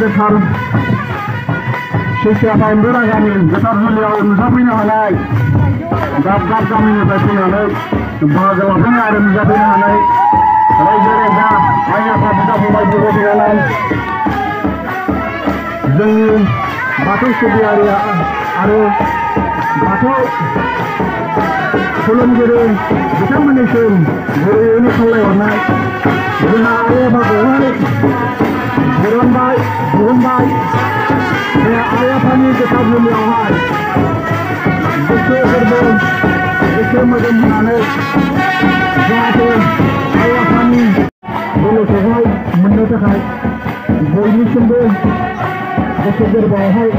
गोथार सैथो आफा एम्बुरा गामि गोथार जुलियाव नुजाफैनो हानाय दाब दाब गामिनिफ्राय फैनानै बाहागो लाफैनो आरो नुजाफैनो हानाय रायजो राजा आइ आफा बिदा फंबाय बिब' बिनानाव जोंनि बाथौ सिबियारिया आरो बाथौ खुलुमगिरि बिथांमोननिसिम गुरैयैनो खावलायहरनाय जोंहा आइ आफाखौहाय दिरुनबाय दिहुनबाय बे आइ आफानि गोथार जुलियावहाय गोसो गोरबो गोसो मोदोम होनानै जाहाथे आइ आफानि बोलोखौहाय मोननो थाखाय बयनिसिमबो गोसो गोरबोआवहाय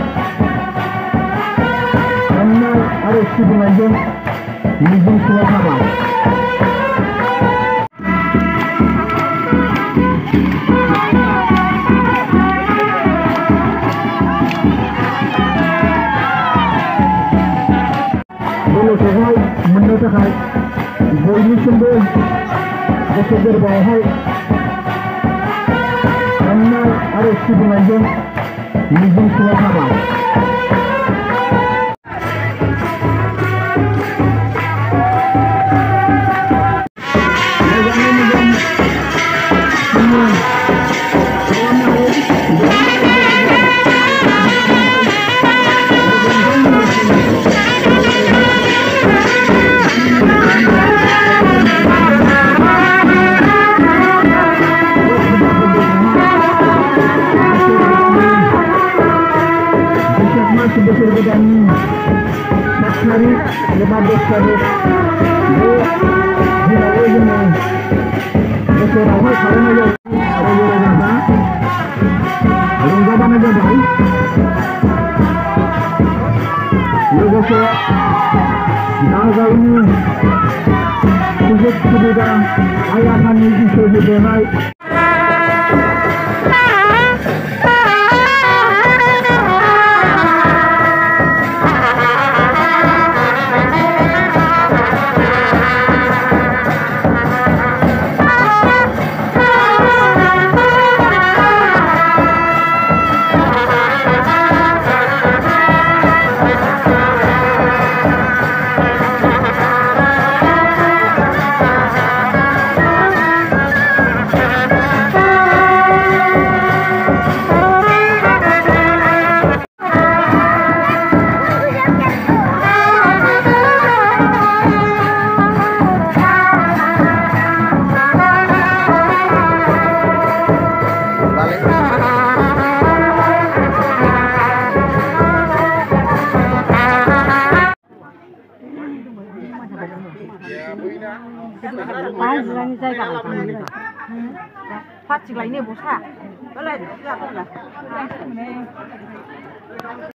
अननाय आरो सिबिनायजों मिजिंथिनाय थाबाय बोलोखौहाय मोननो थाखाय बयनिसिमबो गोसो गोरबोआवहाय अननाय गोदाननि सात थारिख एबा दस थारिख बे दिनावबो जोङो बोसोरावहाय खालामनाय जायो रायजो राजाफ्रा रंजाबानो जाबाय लोगोसे दा गावनि सुजुग सुबिदा आइ आफानि इसोर होदेरनाय बाहाय जिरायनो जायगा लाफानो पार्टि लायनो बसा